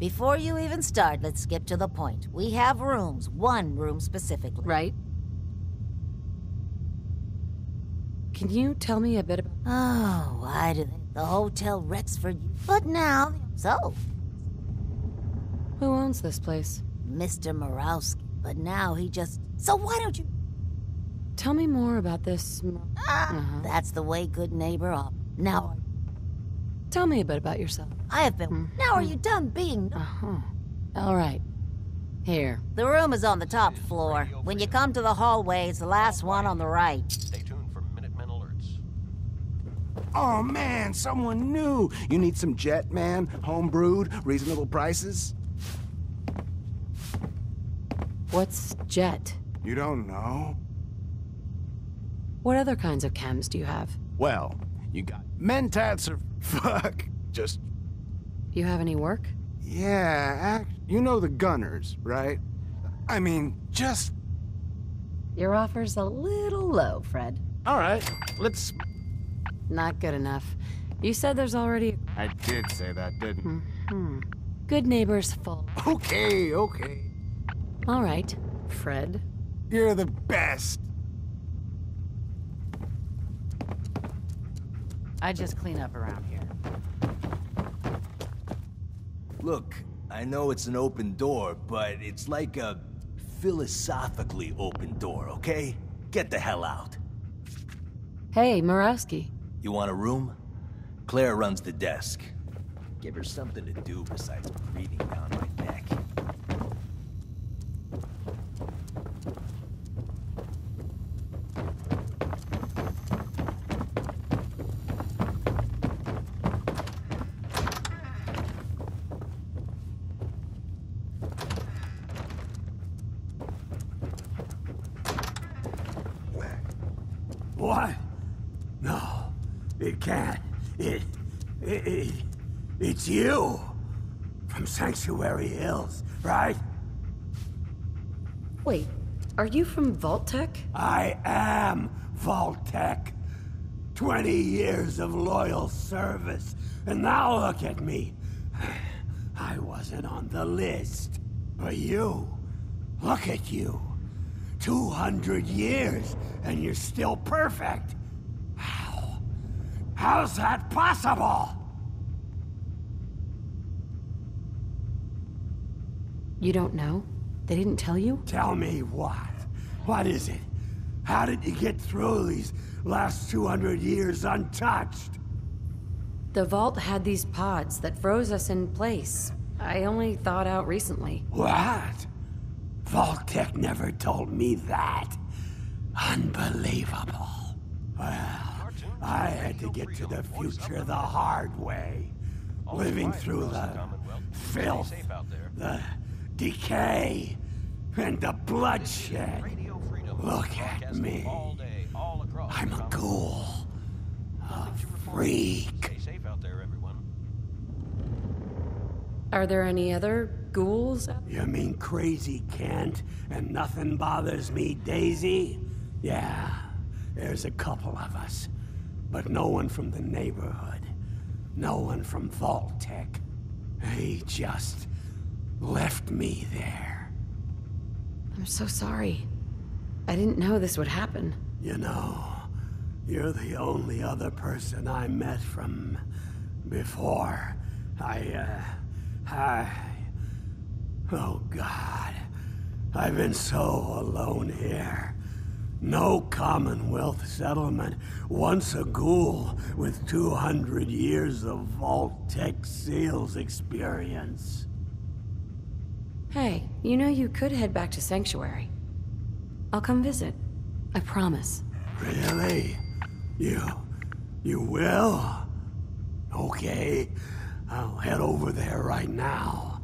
Before you even start, let's skip to the point. We have rooms, one room specifically. Right? Can you tell me a bit about... Oh, why do. The Hotel Rexford... But now... So, Who owns this place? Mr. Marowski. But now he just... So why don't you... Tell me more about this... Ah, Uh-huh. That's the way Goodneighbor op. Now, Tell me a bit about yourself. I have been... Hmm. Now are you done being... Uh-huh. All right. Here. The room is on the top floor. When you come to the hallway, it's the last one on the right. Stay tuned for Minutemen alerts. Oh man, someone new. You need some jet, man? Home brewed, reasonable prices? What's Jet? You don't know? What other kinds of chems do you have? Well, you got mentats or fuck. Just You have any work? yeah, act. You know the gunners, right? I mean, just Your offer's a little low, Fred. all right. Let's. Not good enough. You said there's already... I did say that, didn't? Hmm. Goodneighbor's full. Okay, okay. All right, Fred. You're the best. I just clean up around here. Look, I know it's an open door, but it's like a philosophically open door, okay? Get the hell out. Hey, Marowski. You want a room? Clair runs the desk. Give her something to do besides breathing down my neck. What? No, it can't. It, it, it, it's you from Sanctuary Hills, right? Wait, are you from Vault-Tec? I am Vault-Tec. 20 years of loyal service, and now look at me. I wasn't on the list. But you, look at you. 200 years, and you're still perfect. How? How's that possible? You don't know? They didn't tell you? Tell me what? What is it? How did you get through these last 200 years untouched? The Vault had these pods that froze us in place. I only thought out recently. What? Vault-Tec never told me that. Unbelievable. Well, I had to get to the future the hard way. Living through the filth, the decay, and the bloodshed. Look at me. I'm a ghoul. A freak. Are there any other ghouls? You mean crazy Kent and nothing bothers me, Daisy? Yeah, there's a couple of us. But no one from the neighborhood. No one from Vault-Tec. They just left me there. I'm so sorry. I didn't know this would happen. You know, you're the only other person I met from before. I, uh, I. Oh, God. I've been so alone here. No Commonwealth settlement. Once a ghoul with 200 years of Vault Tec sales experience. Hey, you know you could head back to Sanctuary. I'll come visit. I promise. Really? You. you will? Okay. I'll head over there right now.